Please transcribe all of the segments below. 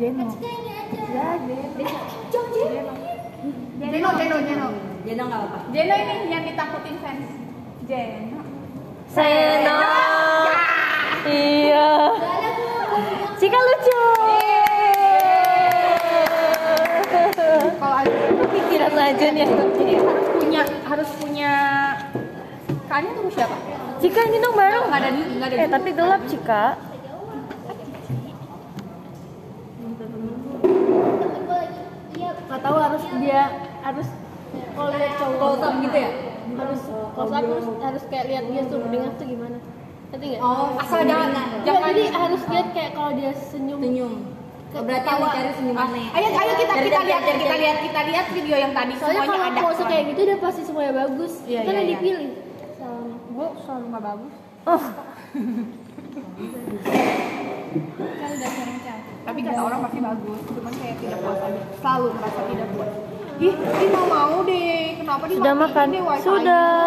Jeno. Ya, Jeno. Jeno, Jeno, Jeno. Jeno nggak apa-apa. Jeno ini yang ditakutin fans. Jeno. Seno. Iya. Cika lucu. Kalau ada Pikiran aja nih. jadi harus punya harus punya kalian tuh siapa? Cika ini dong baru. Nggak ada nggak ada. Eh tapi gelap Cika. nggak tahu harus dia harus kalau lihat cowok Close up gitu ya? harus close up harus harus kayak lihat dia tuh dengan tuh gimana ngerti nggak Oh, Asal jangan jangan jadi harus lihat kayak kalau dia senyum senyum. Oh, berarti yang dicari senyumannya. Ayo ayo kita Cari, kita cari, lihat cari, kita cari. lihat kita lihat video yang tadi soalnya semuanya kalau ada. pose kayak gitu udah pasti semuanya bagus Iya, kan iya, yang iya. dipilih soalnya gue selalu nggak bagus. Oh, Kan udah sering cantik. Tapi kata orang pasti bagus, cuman kayak tidak puas aja. Selalu merasa tidak puas. Ih, ini mau mau deh. Kenapa dimatiin sudah makan? deh wifi-nya? Sudah.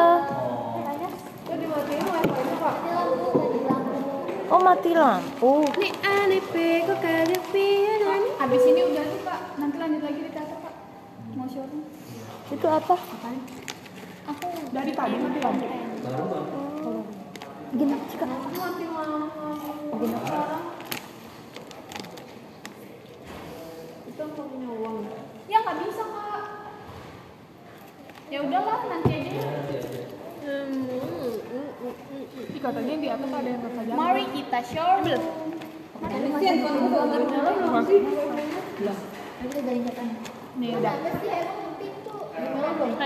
Oh mati lampu. nih aneh kok kagak pikiran Habis ini udah nih, Pak. Nanti lanjut lagi di teater, Pak. Mau showroom. Itu apa? Aku dari tadi mati lampu. Gini Cika. Mati lampu. Gini. Aku punya uang. Ya nggak bisa, Kak. Ya udahlah, nanti aja. ya. Ih, katanya di atas ada yang nggak jalan. Mari kita showroom. Nih udah.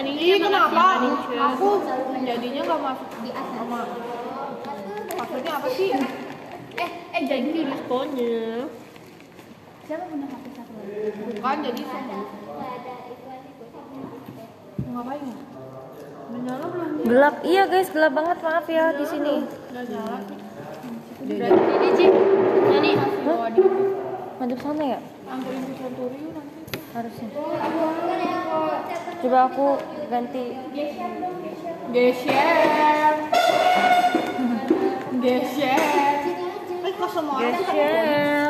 Ih kenapa? Aku jadinya nggak masuk sama. Maksudnya apa sih? Eh eh jadi responnya siapa punya HP satu lagi? Bukan jadi semua. Mau ngapain ya? Belum? Gelap. Iya guys, gelap banget maaf ya di sini. Udah nyala. ini sana ya? ke nanti. Harusnya. Coba aku ganti. Geser. Geser. Eh kok semua orang Geser.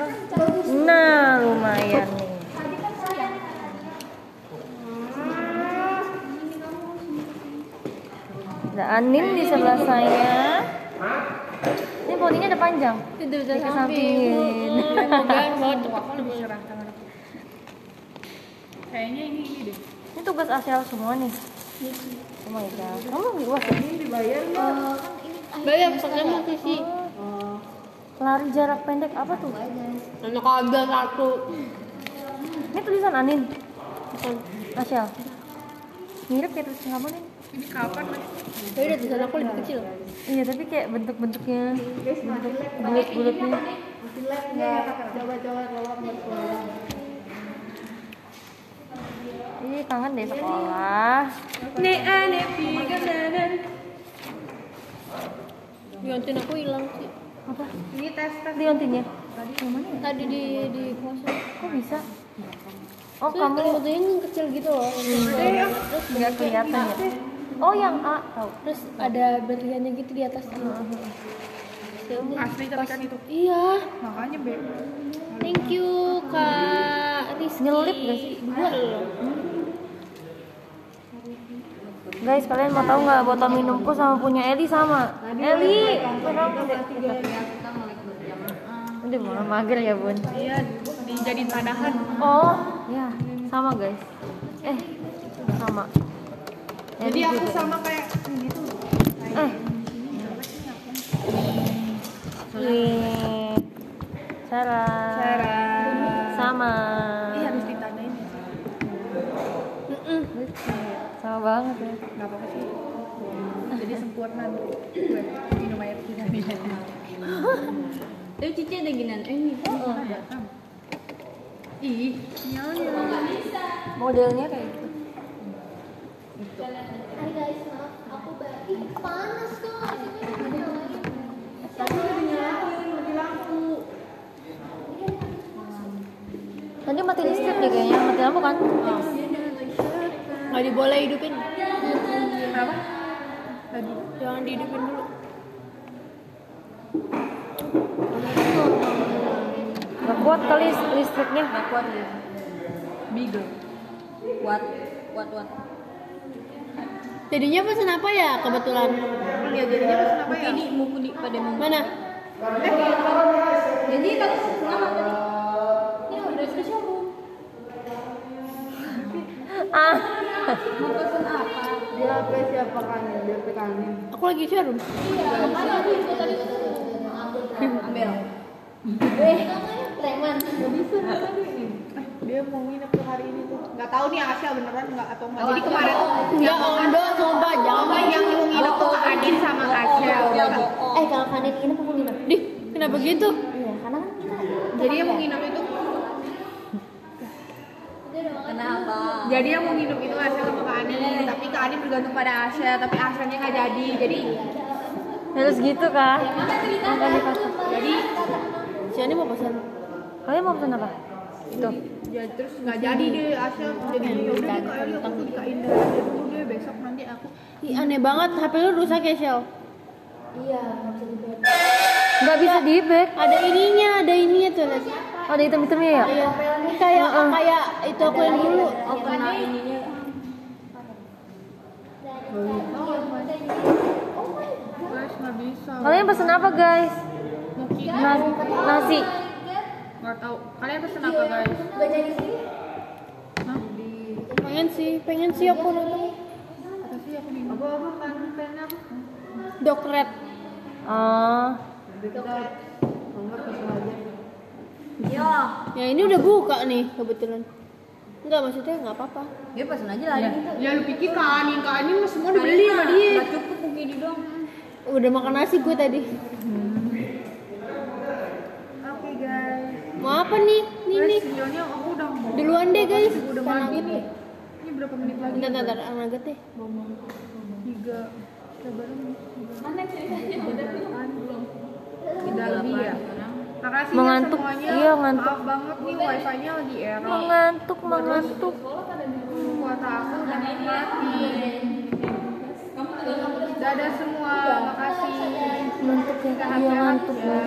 Nah, lumayan nih. Ada Anin di sebelah saya. Ini poninya ada panjang. itu udah Di samping. Kayaknya ini ini deh. Ini tugas Asial semua nih. Oh my god. Kamu di UAS ya? bayar pesannya masih sih Lari jarak pendek apa tuh? anak kagak satu Ini tulisan Anin. Asial. Mirip kayak tulisan kamu nih. Ini kapan tapi udah tulisan aku lebih kecil Iya, tapi kayak bentuk-bentuknya bentuk bulat-bulatnya. Coba-coba kalau bersuara. Ih, kangen deh sekolah. nih aneh pikiran Liontin aku hilang sih Apa? Ini tes tes. Liontinnya? Tadi yang mana ya? tadi di di kosan Kok bisa? Oh, Terus kamu fotonya yang kecil gitu loh terus nggak kelihatan ya? Oh, yang A tahu. terus ada berliannya gitu di atas Ya udah. Asli tapi kan itu. iya Makanya be. thank you kak Rizky Nyelip gak sih? dua loh Guys, kalian mau tahu nggak botol minumku sama punya Eli sama? Eli. Udah mau mager ya bun. Iya, dijadiin tadahan. Oh, ya sama guys. Eh, sama. Jadi aku juga. sama kayak gitu. Eh. Wih. Sarah. Sarah. Banget ya. Gak apa-apa sih. Jadi sempurna gue minum air kita. Tapi Cici ada ginian. Eh ini. Ih, sialnya. Modelnya kayak gitu. Hai guys maaf aku balik Ih, panas kok Tapi udah mati lampu. Tadi mati listrik deh kayaknya, mati lampu kan? Nggak diboleh hidupin Kenapa? Tadi. jangan dihidupin dulu Gak kuat kali listriknya. Gak kuat ya. Bigel. Kuat. Kuat kuat. Jadinya pesan apa ya kebetulan? ya jadinya pesen apa ya Ini di pada mau. Mana? Jadi tadi senang apa nih? Mau pesen apa? dia apa siapa kan dia apa kanin Aku lagi showroom. Ambil. dia mau nginep tuh hari ini tuh nggak tahu nih Asia beneran nggak atau nggak jadi kemarin Enggak, Ondo, sumpah jangan. Apa yang mau nginep tuh Kak Adin sama Asia eh kalau kalian nginep aku nginep. Dih, kenapa gitu? Iya, karena kan kita jadi yang mau nginep itu Kenapa? jadi yang mau nginep itu Asia sama Kak Adin tapi Kak Adin bergantung pada Asia tapi Asianya nggak jadi jadi harus gitu kah? jadi Si Ani mau pesan. Kalian mau pesan apa? Itu. ya terus nggak jadi deh Asia jadi ya udah deh, Kak Eli aku di Kak Indah aja dulu deh besok nanti aku Ih, aneh banget. HP lu rusak ya, Shell? Nggak bisa di back. Ada ininya, ada ininya tuh. lihat. Ada hitam-hitamnya ya? Iya. Kayak kayak itu aku yang dulu. Oh kena ininya. guys nggak bisa Kalian pesen apa guys? Nas- nasi. nggak tahu kalian pesen apa guys Pengen sih, pengen sih aku nonton. apa sih aku bingung apa apa kan pengen apa Dog Red. Oh, aja Iya. Ya ini udah buka nih kebetulan. Enggak maksudnya nggak apa-apa. Dia pesen aja lagi. ya lu pikir Kak Anin Kak Anin mah semua udah beli sama dia Gak cukup begini dong. Udah makan nasi gue tadi. oke guys Mau apa nih? Nih nih. videonya aku udah Duluan deh guys. udah Kan mati nugget nih ini berapa menit lagi Bentar, bentar, bentar. nugget deh. tiga sabar mana ceritanya udah lebih ya makasih ya Mengantuk. semuanya Iya, ngantuk. maaf banget nih wifi nya lagi error mengantuk, mengantuk. kuota aku udah mati dadah semua makasih Ngantuk ya? Iya ngantuk ya. ya.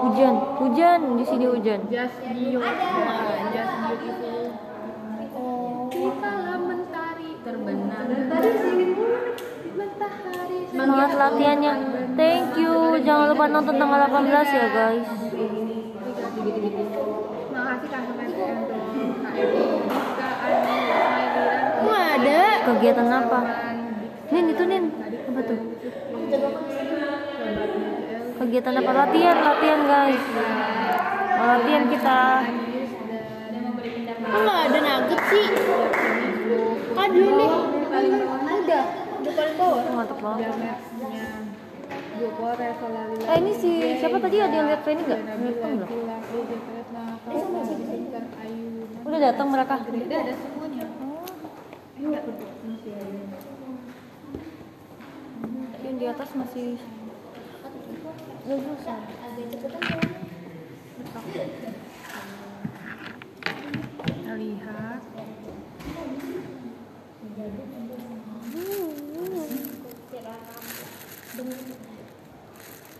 Hujan, hujan di sini hujan. just beautiful just beautiful kita lah mentari Terbenar. tadi mentari Semangat latihannya. Thank you. Jangan lupa nonton tanggal 18 ya guys. Makasih Semen untuk kak Edi kak Andi Smiley Nggak ada. Kegiatan apa? Nin itu Nin. Apa tuh? Kegiatan apa? Latihan, latihan guys. Latihan kita. Kok nggak ada nugget sih? Dulu deh. Udah. Udah paling bawah. Ngantuk banget. Eh ini si siapa tadi? Ada yang lihat Feni nggak? Belum? Udah datang mereka. Udah ada semuanya. Yang di atas masih selesai. Kita lihat.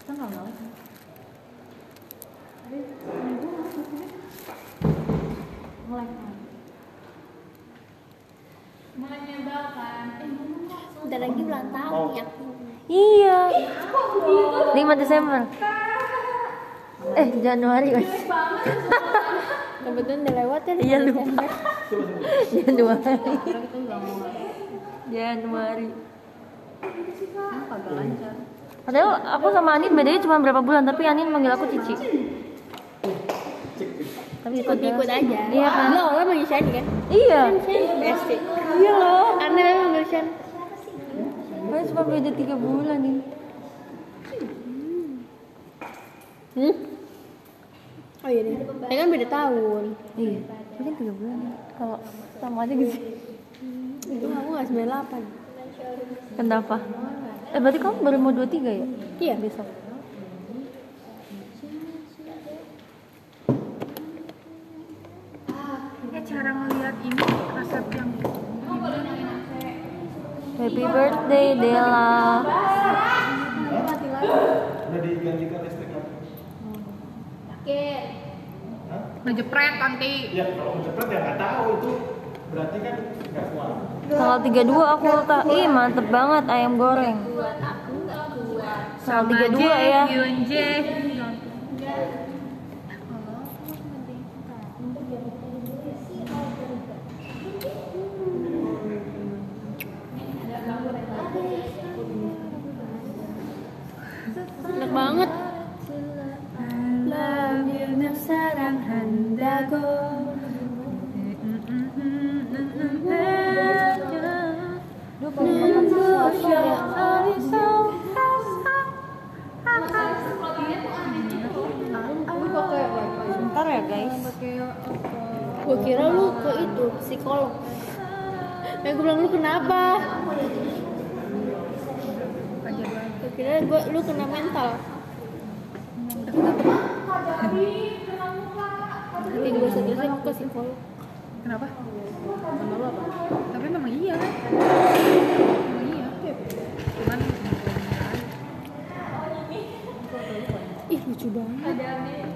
Kita nggak mau. Udah lagi ulang tahun ya. Iya. 5 Desember. Eh Januari guys. Kebetulan udah lewat ya. Iya lupa. Januari. Januari. Padahal aku sama Anin bedanya cuma berapa bulan, tapi Anin manggil aku Cici. Tapi Ikut-ikut aja. Iya kan? Lo orang manggil Shani kan? Iya. Iya loh. Aneh memang manggil Shani. Cuma beda 3 bulan nih. Hmm? Oh iya deh. Ya kan beda tahun. Iya. Mungkin 3 bulan. Kalau sama aja gitu. Itu aku nggak 98. Kenapa? Eh berarti kamu baru mau 23 ya? Iya. Besok. ya cara ngelihat ini resep yang Happy birthday Della. Udah digantikan listrik kan? ngejepret nanti Ya kalau cepet ya nggak tahu itu berarti kan nggak kuat. Tanggal 32 aku ultah. Ih, mantep banget ayam goreng. Tanggal 32 ya. Yunje Gue lu kena mental. Nanti gue selesai ke psikolog. kenapa sama lu apa tapi memang iya kan memang iya cuman Ih lucu banget.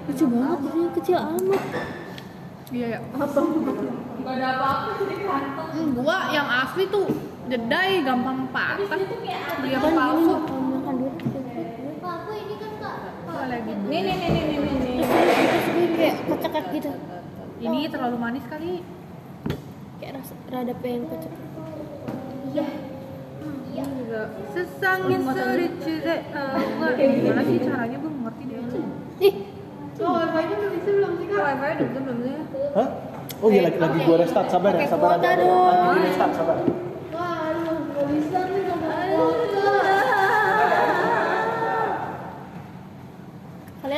Lucu banget kecil amat. iya ya apa nggak ada apa-apa jadi kantong gua yang asli tuh jedai gampang patah Kan gini palsu dulu. Lagi nih nih nih nih nih nih Terus gue kayak kocak gitu. ini terlalu manis kali. Kayak rasa rada pengen kocak. Iya. sesangin sulit cire gimana sih caranya? Gue ngerti deh. Ih, oh wifi-nya belum bisa belum sih kak? Wifi udah bisa belum sih? Hah? Oh iya lagi lagi. Gue restart. Sabar ya sabar dong. Lagi di restart sabar.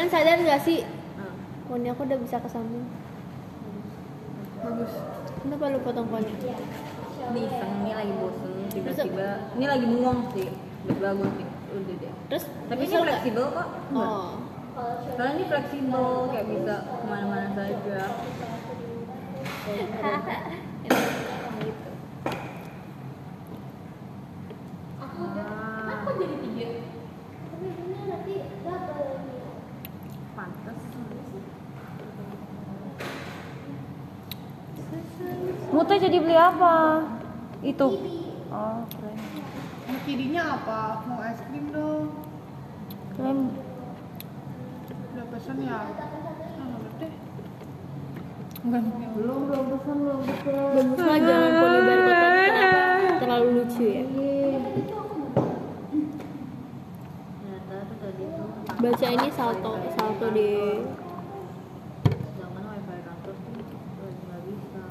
Kalian sadar gak sih? Poni aku udah bisa kesambung. bagus Kenapa lu potong poni? Ini iseng, ini lagi bosen tiba-tiba. Ini lagi bengong sih. Bagus sih. Udah deh. Terus Tapi ini fleksibel kok. Oh. Soalnya ini fleksibel, kayak bisa ke mana-mana saja. aku jadi tiga Pantes. Muta jadi beli apa? Itu. Oh, keren. mau kidinya apa mau es krim dong Keren. udah pesen ya enggak belum belum pesan belum pesan Bagus lah jangan lagi kenapa? Terlalu lucu ya. Tuh Baca ini salto, salto deh. zaman wifi kantor tuh lagi nggak bisa.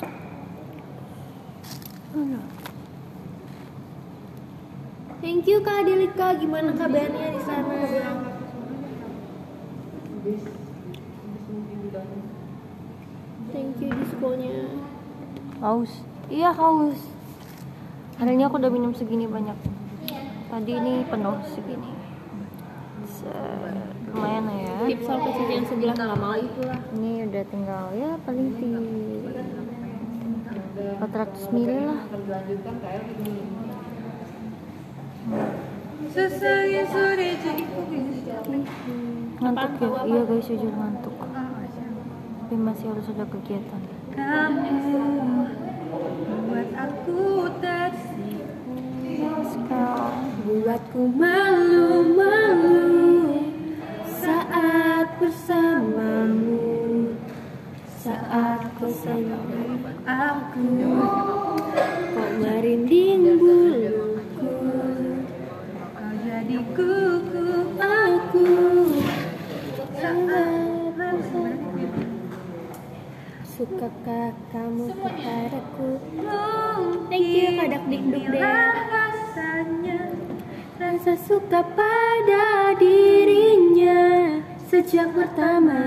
Thank you Kak Adelika, gimana kabarnya di sana? Thank you diskonya. Haus. Iya, haus. Hari ini aku udah minum segini banyak. Tadi ini penuh segini. Se- lumayan lah ya. Tips soal kecil yang sebelah nggak mau itulah. Ini udah tinggal ya paling di 400 ml lah. Sesangin sore jadi Ngantuk ya? Iya guys, jujur ngantuk. Tapi masih harus ada kegiatan. kamu buat aku tersipu Buatku malu-malu saat bersamamu Saat sayang aku Sukakah kamu kepadaku? Thank you Kak Dikduk deh. Rasanya. Rasa suka pada dirinya. Sejak pertama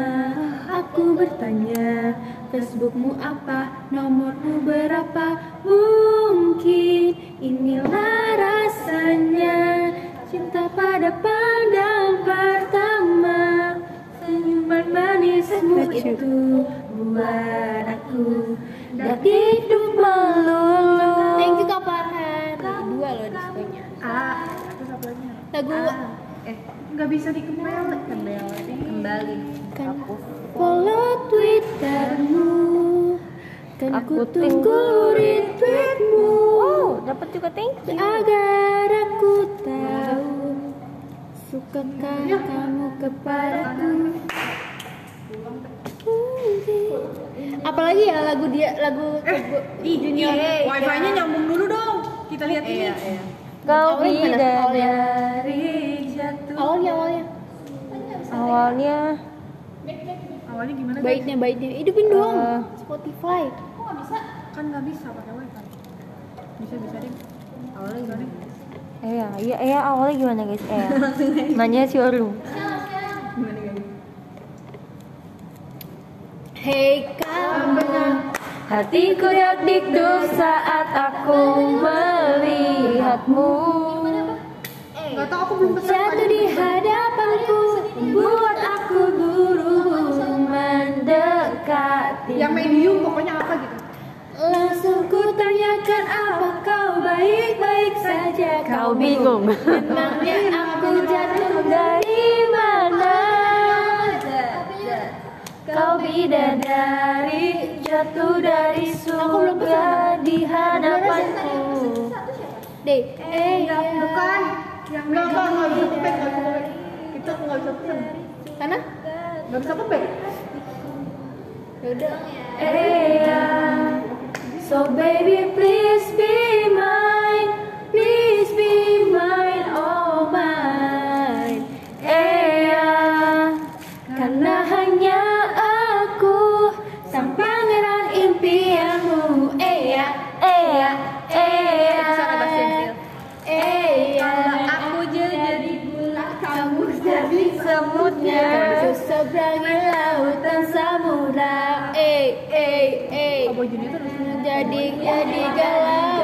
aku bertanya Facebookmu apa, nomormu berapa? Mungkin inilah rasanya Cinta pada pandang pertama Senyuman manismu itu Buat aku. Dikduk melulu. Thank you Kak Farhan. Dua loh diskonya ah terus apa lagi Lagu Eh, nggak bisa dikembali kembali. Kembali. kan follow Twitter Aku tunggu tunggu retweetmu Oh, dapat juga thank you. agar aku tahu sukakah kamu kepadaku. Apalagi ya lagu dia lagu Ih junior, wifi-nya nyambung dulu dong. Kita lihat ini. Iya, Kau Awalnya gimana? bidadari jatuh. awalnya awalnya awalnya Awalnya gimana? guys? baitnya baitnya hidupin dong Eh. Spotify Kan nggak bisa pakai wifi. Bisa bisa deh. Awalnya gimana? Eh ya, iya, iya awalnya gimana guys? Eh, ya. nanya si guys? Hey kamu Hatiku dak dikduk saat aku melihatmu. Jatuh di hadapanku buat aku buru-buru Mendekati. Yang medium pokoknya apa gitu. langsung ku tanyakan apa kau baik-baik saja Kau bingung. memangnya aku jatuh dari mana Kau bidadari jatuh dari surga di hadapanku. deh eh Bukan. Yang enggak enggak enggak bisa pepek. Kita enggak bisa pepek. karena Enggak bisa pepek. yaudah Yeah. So baby please be mine, Eya. Aku jadi bulan, Kamu jadi semutnya. seberangi lautan samudra eh eh eh jadi jadi galau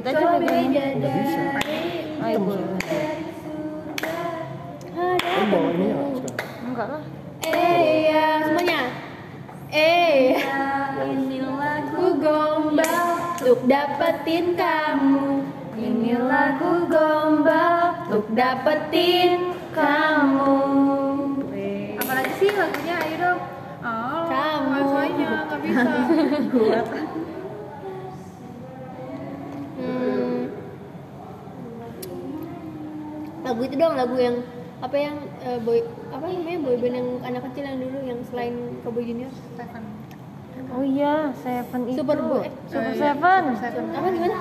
Lanjut aja lagunya. Ayo, Bu. Kamu bawa ini ya? Enggak lah. eh ya semuanya eh Ini lagu ku gombal untuk dapetin kamu Ini lagu gombal untuk dapetin kamu. Apalagi sih lagunya ayo dong. Oh, Kamu. wifi-nya nggak bisa. lagu itu dong lagu yang apa yang eh, boy apa namanya boy band yang anak kecil yang dulu yang selain Cowboy Junior Seven. Oh iya, Seven itu. Super Boy. eh, Super Oh, iya. Seven. Seven. apa gimana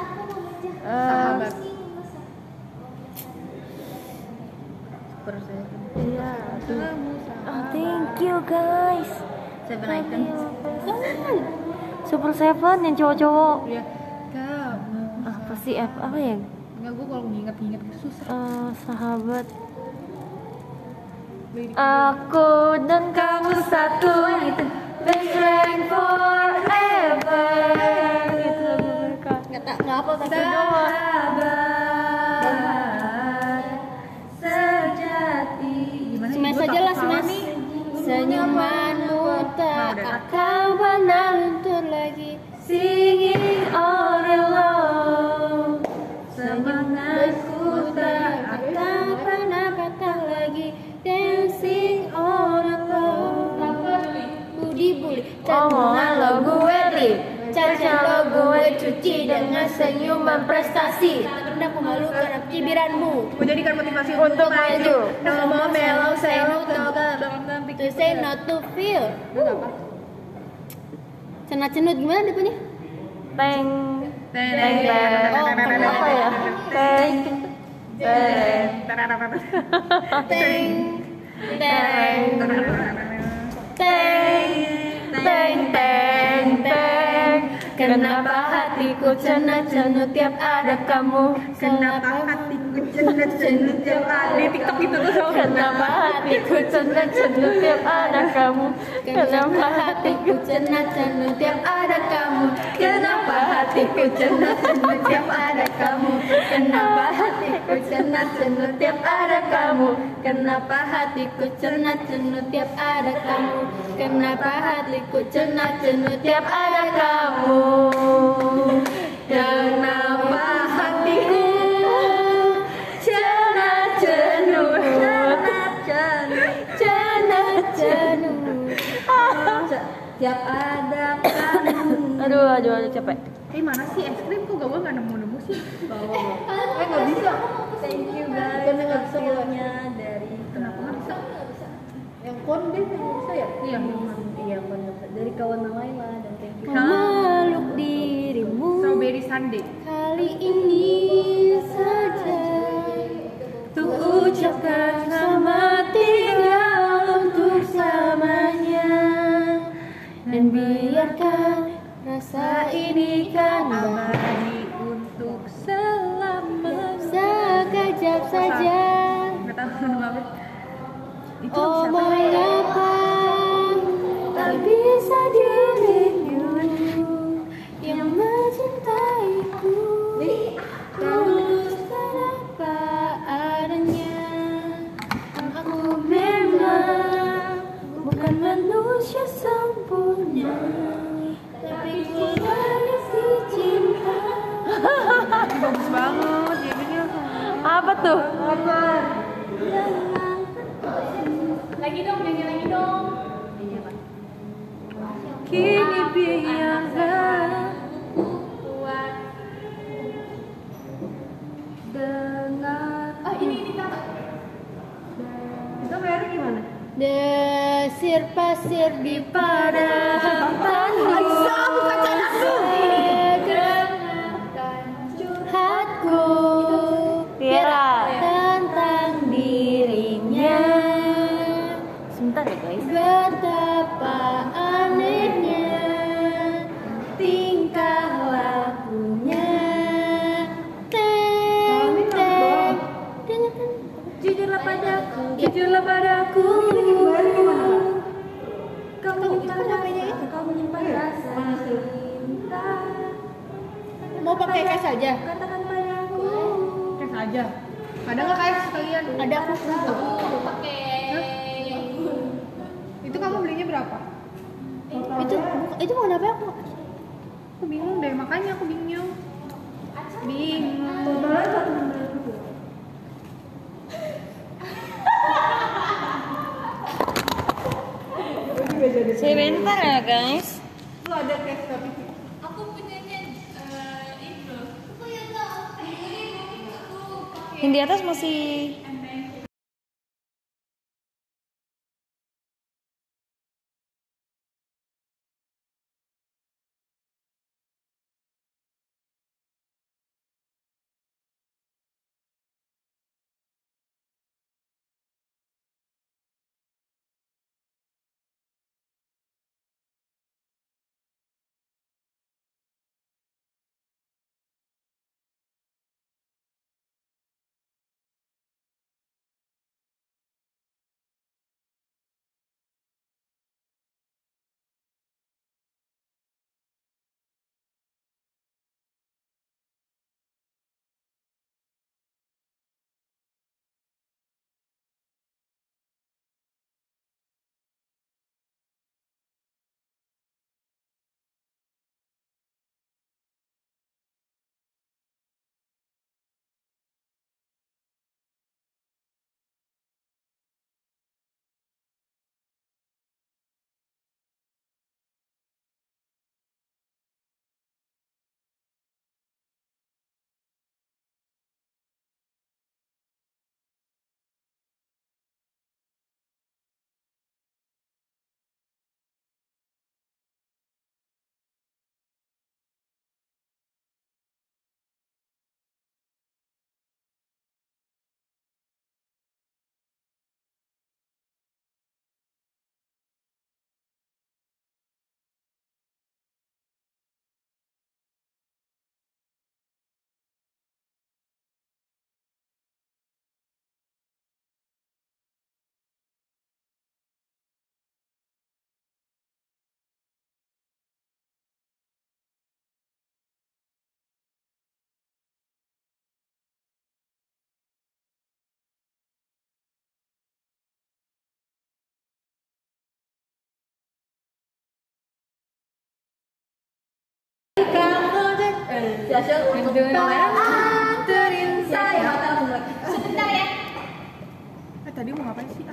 Sahabat. Super Seven. Iya. Oh, thank you guys. Seven Icon. Super Seven yang cowok-cowok. Iya. Kamu. Apa sih F apa ya? Enggak, gue kalau nginget-nginget gitu susah. Eh, sahabat. Aku dan kamu satu itu best friend forever. Itu lagu mereka. nggak tak nggak apa tapi Sahabat sejati. Gua aja lah senyumanmu tak akan pernah cuci dengan senyuman prestasi. Tak pernah aku malu karena cibiranmu Menjadikan motivasi Untuk maju. No more mellow say no to To say no to feel Cenat cenut gimana depannya? Teng, Teng. Teng Oh, Apa ya? Teng. Teng. Teng. Teng. Teng. Teng Teng Teng Kenapa hatiku cenut-cenut tiap ada kamu? Kenapa hatiku cenut-cenut tiap ada di TikTok itu tuh sama. Kenapa hatiku cenut-cenut tiap ada kamu? Kenapa hatiku cenat-cenut tiap ada kamu? Kenapa hatiku cenut-cenut tiap ada kamu? Kenapa hatiku cenut-cenut tiap ada kamu? Kenapa hatiku cenut-cenut tiap ada kamu? Kenapa hatiku cenat cenut tiap ada kamu? Kenapa Aduh, aduh, aduh capek. Eh mana sih es krim kok gak nggak nemu nemu sih? Eh nggak bisa Thank you guys Bukannya nggak bisa, hasilnya dari Kenapa nggak bisa? Yang kon deh yang nggak bisa ya? Iya. Iya kon nggak bisa Dari kawan Laila dan thank you Memeluk dirimu Strawberry sundae. Kali ini saja Untuk ucapkan selamat tinggal untuk selamanya Dan biarkan rasa ini kan abadi untuk selamanya sekejap saja. Oh siapa? Jujurlah padaku Kau menyimpan rasa Kau menyimpan rasa cinta Mau pakai cash aja? Katakan padaku aja. Ada nggak kayak sekalian? Ada aku Itu kamu belinya berapa? Itu itu mau apa aku? Aku bingung deh, makanya aku bingung. Bingung. Sebentar ya guys. Lu ada tapi Yang di atas masih Untuk Anterin saya. Sebentar ya. Eh tadi mau ngapain sih?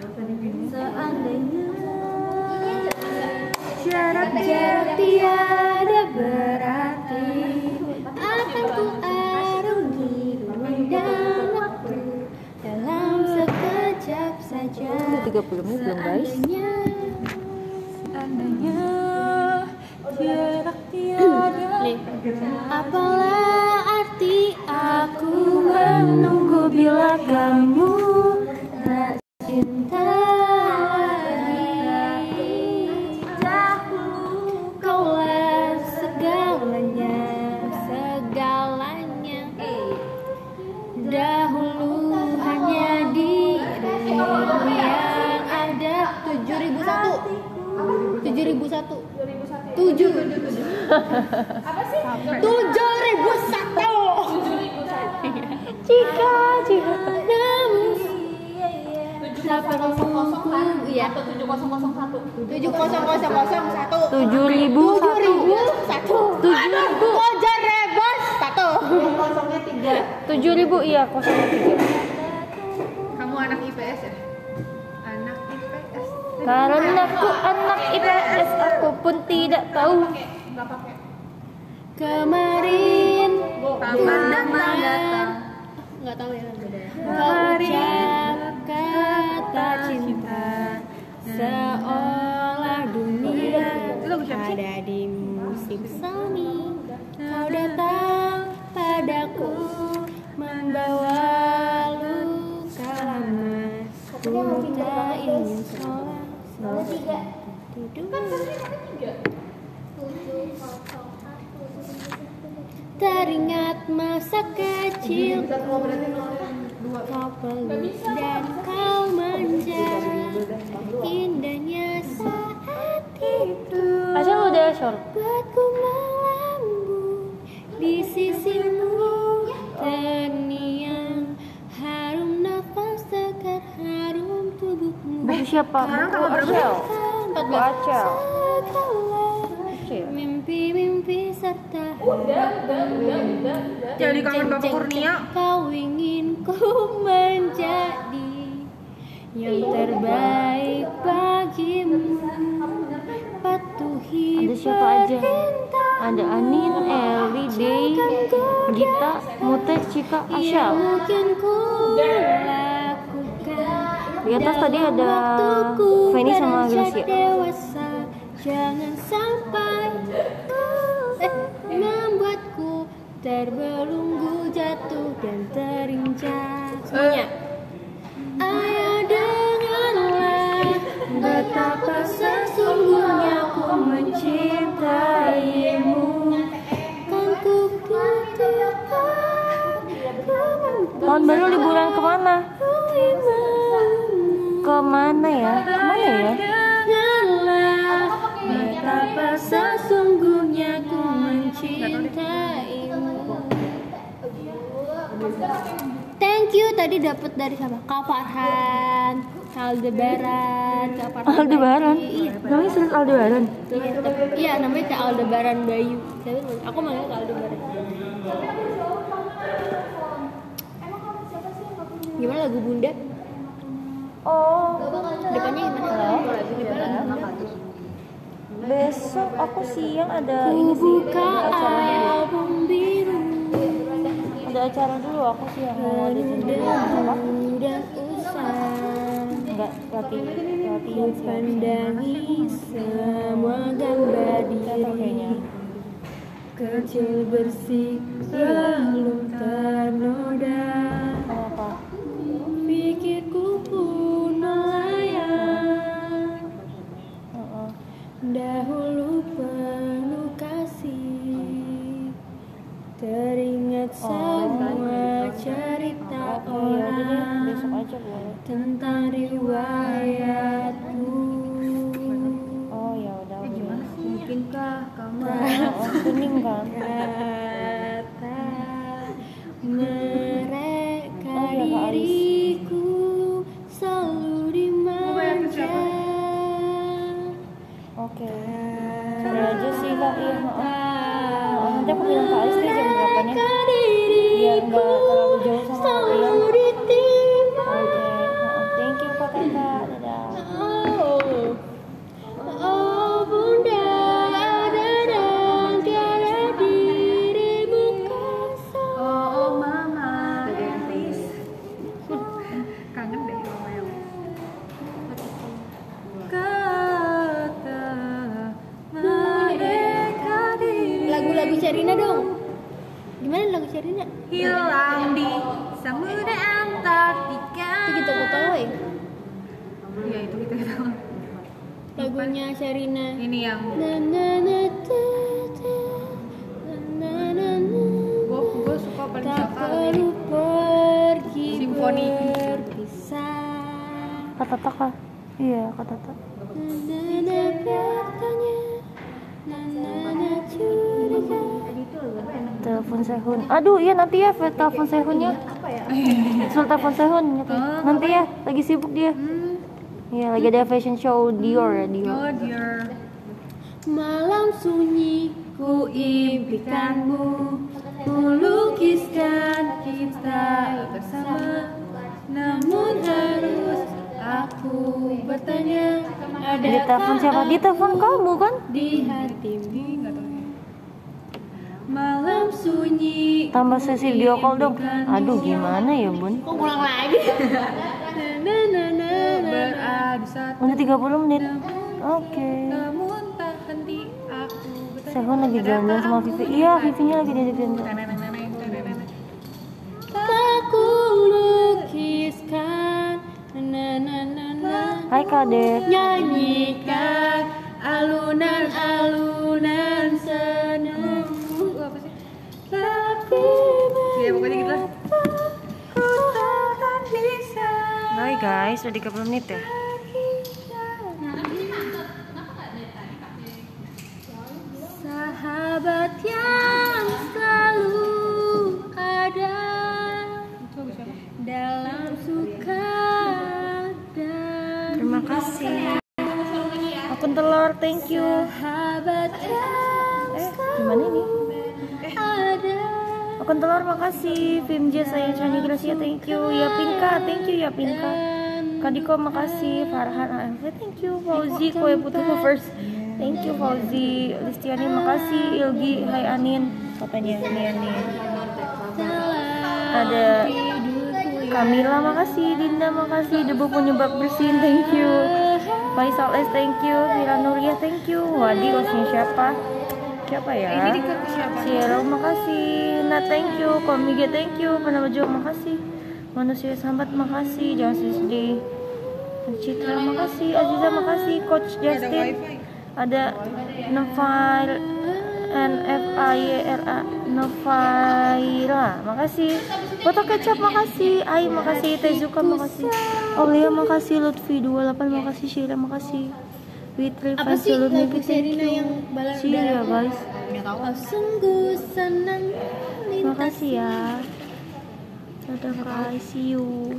Seandainya Jarak-jarak tiada berarti 7000 iya 03 Kamu anak IPS ya? Anak IPS. Karena aku anak IPS aku pun tidak tahu kemarin Kapan datang nggak tahu ya Mengucap kata cinta seolah dunia ada di musim semi kau datang membawa luka lama ku tak ingin sholat tidur Teringat masa kecil. Kau peluk dan kau manja. Indahnya saat itu Asal udah short Buatku melambung di sisimu Terngiang harum nafas segar harum tubuhmu Buku siapa? Buku? Acel Empat Buku Acel Segala Acel mimpi-mimpi serta Jadi kangen Bapak Kurnia. Kau ingin ku menjadi yang terbaik bagimu Patuhi Ada siapa aja? Ada Anin, Eli, Day, Gita, Mute, Cika, Yang Asyal mungkin ku lakukan Di atas tadi ada Feni sama Gracia. Jangan sampai eh, membuatku terbelunggu jatuh dan terinjak. Semuanya. Ayo dengarlah betapa sesungguhnya ku mencintaimu Tahun baru liburan ke mana? Ke mana ya? Ke mana ya? Betapa sesungguhnya ku mencintaimu Thank you tadi dapat dari siapa? Kak Farhan, Kak Aldebaran, Kak Farhan. Aldebaran? Iya. Namanya serius Aldebaran? Iya, iya namanya Kak Aldebaran Bayu. Tapi aku manggil Kak Aldebaran. Gimana lagu Bunda? Oh, Depannya gimana? Bunda? besok aku siang ada ini sih ada acara dulu. Ada acara dulu aku siang mau usang Enggak, latihan latihan pandangi semua gambar diri Kecil bersih belum ternoda Dahulu Sherina? hilang di samudra Antartika. Itu kita tahu ya. Iya itu kita tahu. Lagunya Sherina. Ini yang Na na na ta, ta, na na na. gue gue suka paling Tak perlu pergi Simfoni. berpisah. kata kak iya kata kak Na na na bertanya, na na na curiga. Telepon Sehun aduh iya nanti ya telepon Sehunnya apa ya? Sul telepon Sehun gitu. nanti ya lagi sibuk dia. Iya lagi ada fashion show Dior ya Dior. Oh dear. Malam sunyi ku impikanmu. Ku lukiskan kita bersama. Namun harus aku bertanya Ada di telepon siapa? Di telepon kamu kan? Di hatimu Malam sunyi. Tambah sesi video call dong. Aduh gimana ya bun? Kok pulang lagi? na na na na Beradu satu. udah 30 menit oke. namun tak henti aku. Bertanya. Sehun lagi jalan-jalan sama Vivi. iya Vivinya lagi diajak jalan-jalan Neneng-neneng, neneng-neneng. Tak ku lukiskan. Na na na na Hai Kadek. Nyanyikan alunan-alunan tapi Ya pokoknya gitu lah. Hai guys. Udah 30 menit ya? Sahabat yang selalu ada dalam suka dan terima kasih. akun telur thank you. Sahabat yang eh gimana ini akun telur makasih. Vim J saya Chani Gracia thank you. Ya Pinka thank you ya Pinka. Kadiko makasih. Farhan AMV thank you. Fauzi kue putih first. Thank you Fauzi. Listiani makasih. Ilgi Hai Anin. Katanya ini Anin ada Kamila makasih. Dinda makasih. Debu penyebab bersin thank you. Faisal S thank you. Vira Nuria thank you. Wadi hostnya siapa? Siapa ya? Cielo makasih Nat thank you. Komige thank you. Panama Jo makasih. Manusia Sambat makasih. Jangan sedih Citra makasih. Aziza makasih. Coach Justin. ada Novail NFAYRA Novaira makasih. Foto kecap makasih. Ai makasih. Tezuka makasih. Aulia makasih. Lutfi 28 makasih. Sheila makasih. Witri apa sih? Faisal lagu Nurmi, thank you. yang balada Sheila guys. Sungguh senang makasih ya. Dadah kak. See you.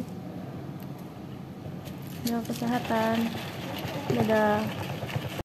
Jaga kesehatan. Dadah